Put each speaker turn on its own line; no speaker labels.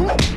Woo!